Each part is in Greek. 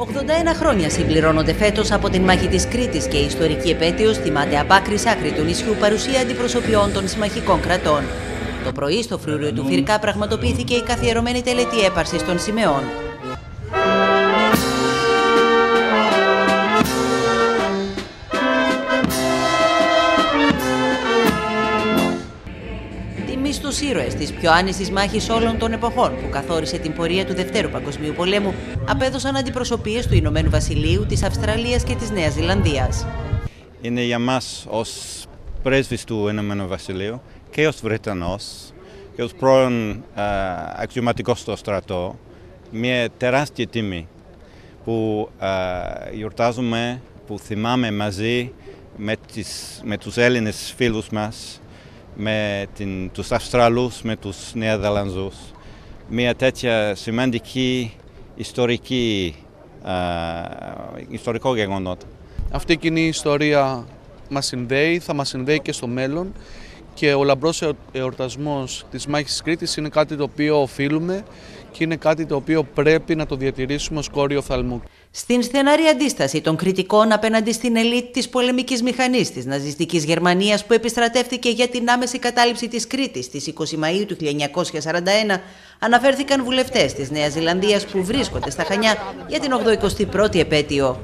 81 χρόνια συμπληρώνονται φέτος από την μάχη της Κρήτης και η ιστορική επέτειος θυμάται από άκρη άκρη του νησιού παρουσία αντιπροσωπιών των συμμαχικών κρατών. Το πρωί στο φρούριο του Φυρκά πραγματοποιήθηκε η καθιερωμένη τελετή έπαρσης των σημεών. Ήρωες της πιο άνηση μάχης όλων των εποχών που καθόρισε την πορεία του Δευτέρου Παγκοσμίου Πολέμου απέδωσαν αντιπροσωπείες του Ηνωμένου Βασιλείου, της Αυστραλίας και της Νέας Ζηλανδίας. Είναι για μας ως πρέσβης του Ηνωμένου Βασιλείου και ως Βρετανός και ως πρώην αξιωματικός στο στρατό μια τεράστια τιμή που γιορτάζουμε, που θυμάμαι μαζί με, τις, με τους Έλληνες φίλους μας με την, τους Αυστραλούς, με τους Νεοδελανδούς. Μια τέτοια σημαντική ιστορική, α, ιστορικό γεγονότο. Αυτή η κοινή ιστορία μας συνδέει, θα μας συνδέει και στο μέλλον και ο λαμπρός εορτασμός της Μάχης της Κρήτης είναι κάτι το οποίο οφείλουμε και είναι κάτι το οποίο πρέπει να το διατηρήσουμε ως κόριο φθαλμού. Στην στεναρή αντίσταση των κριτικών απέναντι στην ελίτ της πολεμικής μηχανής της ναζιστικής Γερμανίας που επιστρατεύτηκε για την άμεση κατάληψη της Κρήτης στις 20 Μαΐου του 1941 αναφέρθηκαν βουλευτές της Νέας Ζηλανδίας που βρίσκονται στα Χανιά για την 81η επέτειο.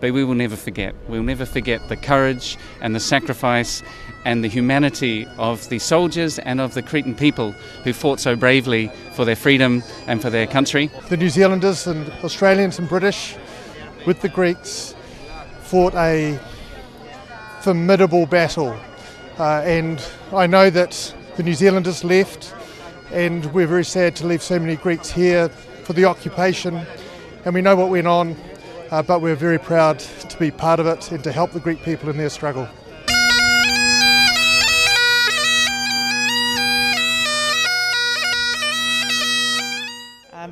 But we will never forget. We will never forget the courage and the sacrifice and the humanity of the soldiers and of the Cretan people who fought so bravely for their freedom and for their country. The New Zealanders and Australians and British with the Greeks fought a formidable battle. Uh, and I know that the New Zealanders left, and we're very sad to leave so many Greeks here for the occupation. And we know what went on, uh, but we're very proud to be part of it and to help the Greek people in their struggle.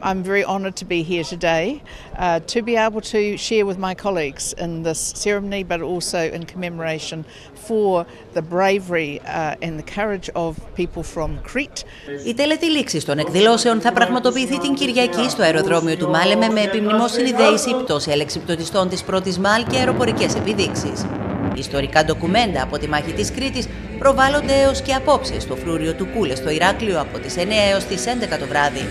I'm very honoured to be here today uh, to be able to share with my colleagues in this ceremony but also in commemoration for the bravery uh, and the courage of people from Crete. Η τελετή λήξη των εκδηλώσεων θα πραγματοποιηθεί την Κυριακή στο αεροδρόμιο του Μάλεμε με επιμνημόσυνη δέηση, πτώση αλεξιπτωτιστών της πρώτης ΜΑΛ και αεροπορικές επιδείξεις. Ιστορικά ντοκουμέντα από τη μάχη της Κρήτης προβάλλονται έως και απόψε στο φρούριο του Κούλε στο Ηράκλειο από τις 9 έως τις 11 το βράδυ.